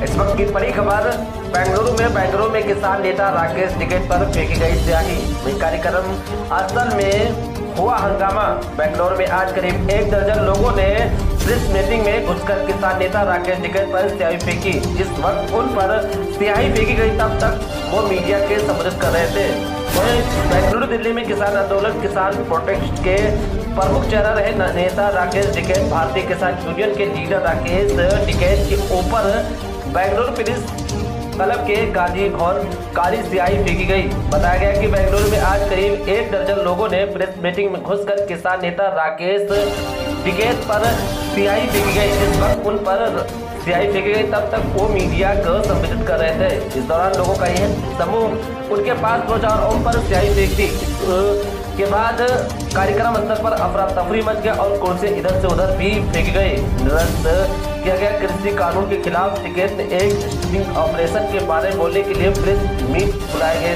की बड़ी खबर, बेंगलुरु में बेंगलुरु में किसान नेता राकेश टिकट पर फेंकी गई स्याही। वही कार्यक्रम असल में हुआ हंगामा। बेंगलुरु में आज करीब एक दर्जन लोगों ने प्रेस मीटिंग में घुसकर किसान नेता राकेश टिकट पर स्याही फेंकी। जिस वक्त उन पर स्याही फेंकी गई, तब तक वो मीडिया के संबोधित कर रहे थे। वहीं बेंगलुरु दिल्ली में किसान आंदोलन, किसान प्रोटेस्ट के प्रमुख चेहरा रहे नेता राकेश टिकैत भारतीय किसान यूनियन के लीडर राकेश टिकैत के ऊपर बेंगलुरु पुलिस क्लब के गाजी और काली सियाही फेंकी गई। बताया गया कि बेंगलुरु में आज करीब एक दर्जन लोगों ने प्रेस मीटिंग में घुसकर किसान नेता राकेश टिकैत पर सियाही फेंकी गई। जिस वक्त उन पर सियाही फेंकी गई, तब तक वो मीडिया को संबोधित कर रहे थे। इस दौरान लोगों का यह समूह उनके पास पहुँचा और उन पर सियाही फेंक दी के बाद कार्यक्रम स्थल पर अफरा तफरी मच गया और कुर्सी इधर से उधर भी फेंक निरस्त किया गया कृषि कानून के खिलाफ टिकट ने एक स्टिंग ऑपरेशन के बारे में बोलने के लिए प्रेस मीट बुलाए गए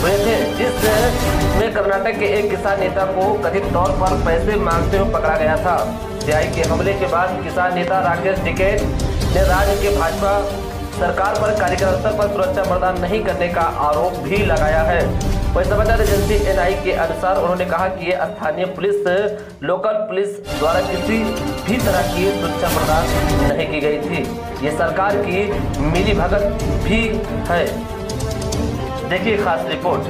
हुए थे जिसमें कर्नाटक के एक किसान नेता को कथित तौर पर पैसे मांगते हुए पकड़ा गया था। सीआई के हमले के बाद किसान नेता राकेश टिकैत ने राज्य के भाजपा सरकार पर कार्यक्रम स्थल पर सुरक्षा प्रदान नहीं करने का आरोप भी लगाया है। वही समाचार एजेंसी एनआई के अनुसार उन्होंने कहा कि ये स्थानीय पुलिस, लोकल पुलिस द्वारा किसी भी तरह की सुरक्षा प्रदान नहीं की गई थी। ये सरकार की मिली भगत भी है। देखिए खास रिपोर्ट।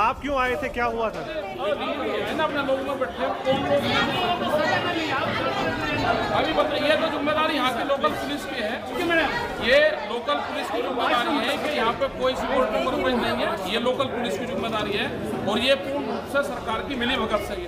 आप क्यों आए थे? क्या हुआ था? अभी ये तो ज़िम्मेदारी यहाँ की लोकल पुलिस की है। ये लोकल पुलिस की ज़िम्मेदारी है कि यहाँ पे कोई सिक्योरिटी कॉम्प्रोमाइज नहीं है। ये लोकल पुलिस की ज़िम्मेदारी है और ये पूर्ण रूप से सरकार की मिली भगत से है